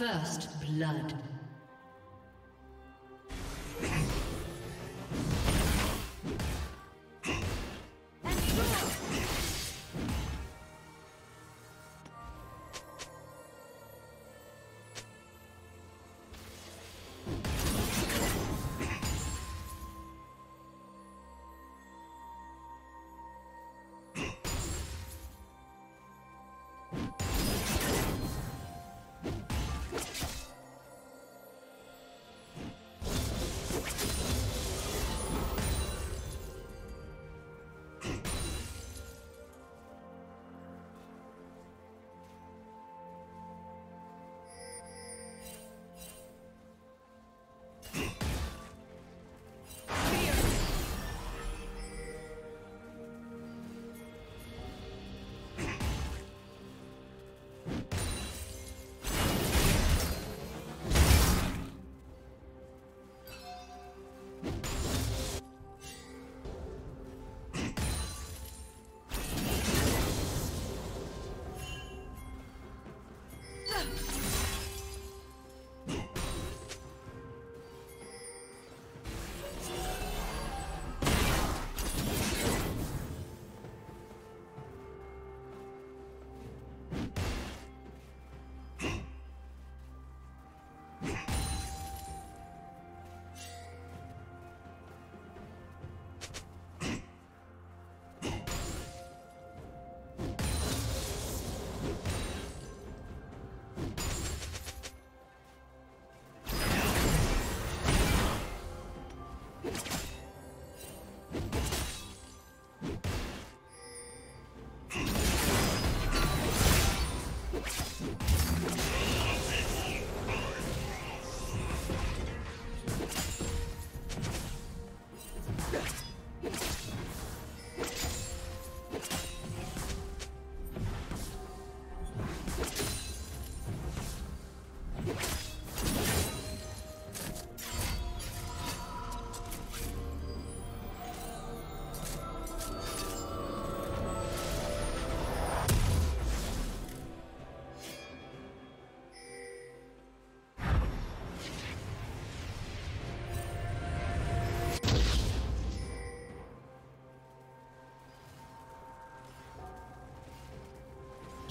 First blood.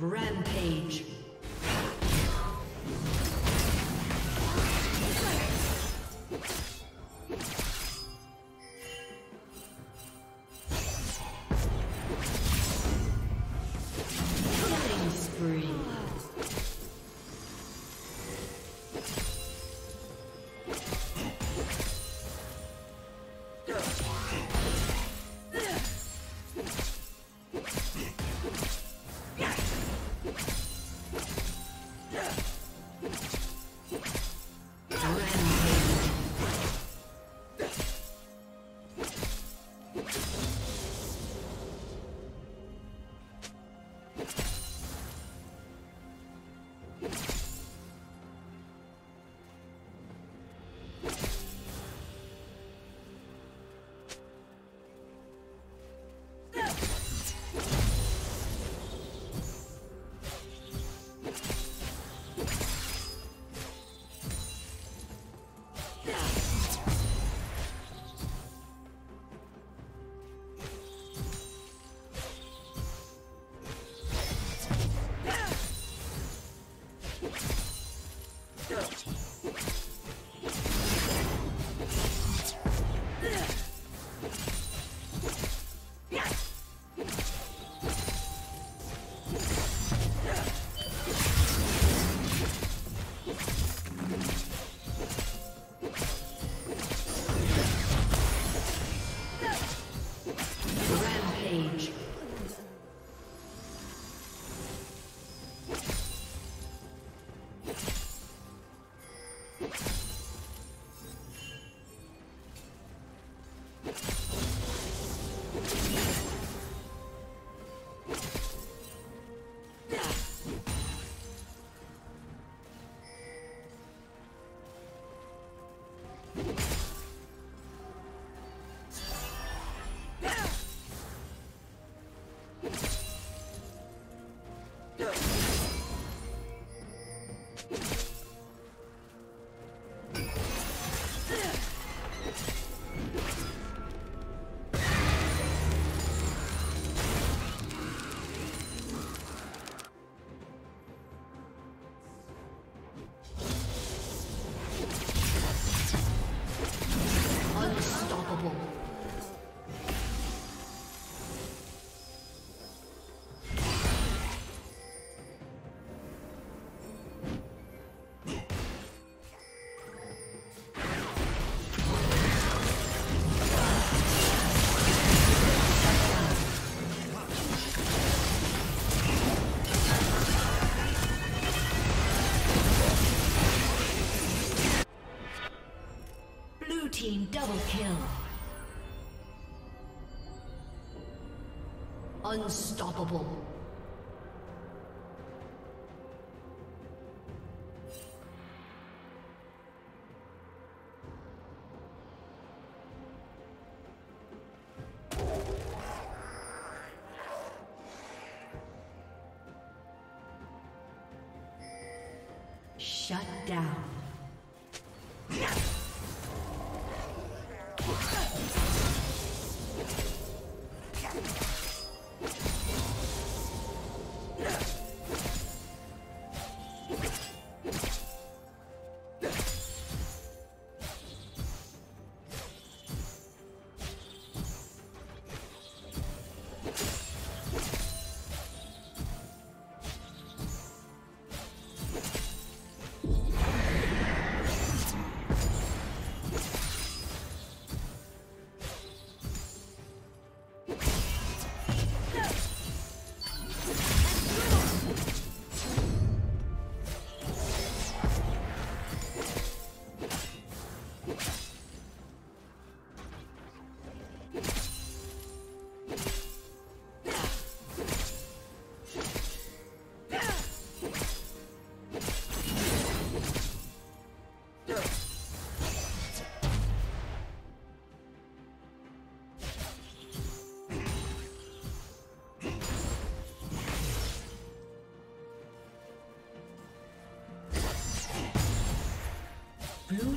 Rampage. Double kill. Unstoppable. Shut down.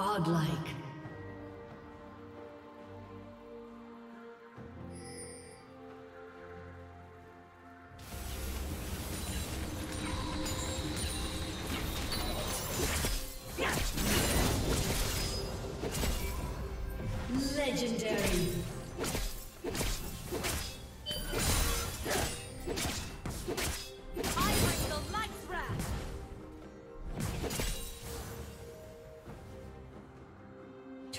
Godlike.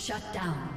Shut down.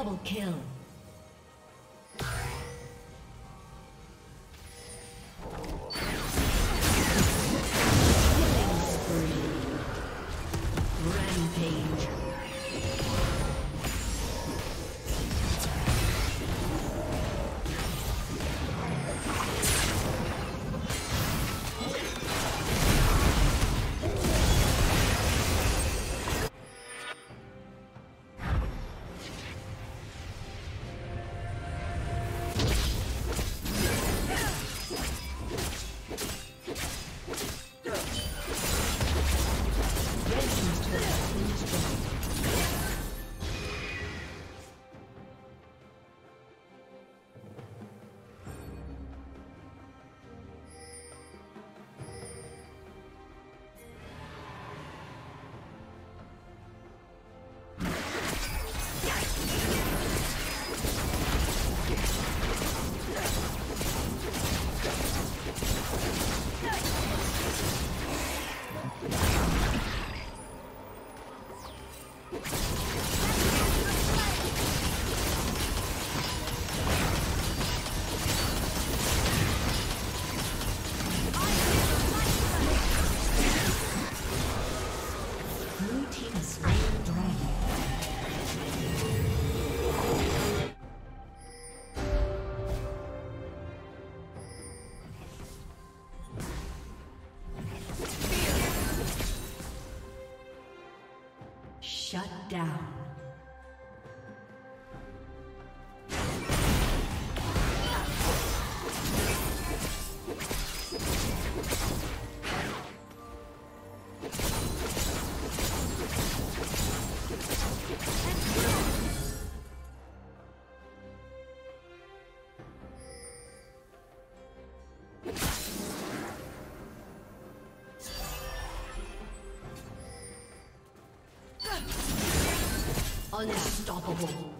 Double kill. Shut down. Unstoppable.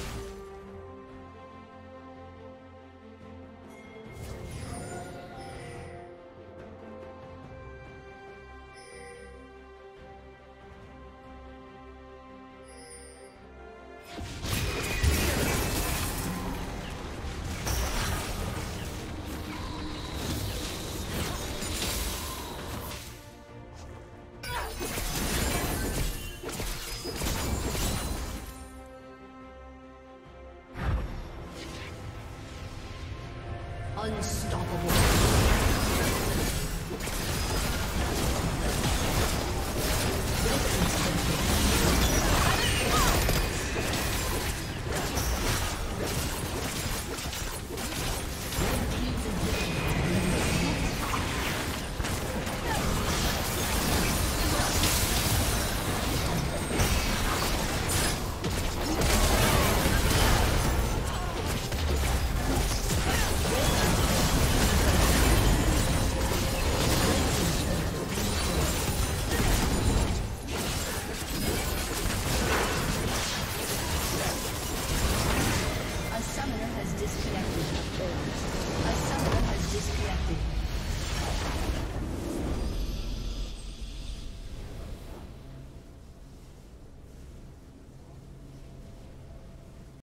Unstoppable.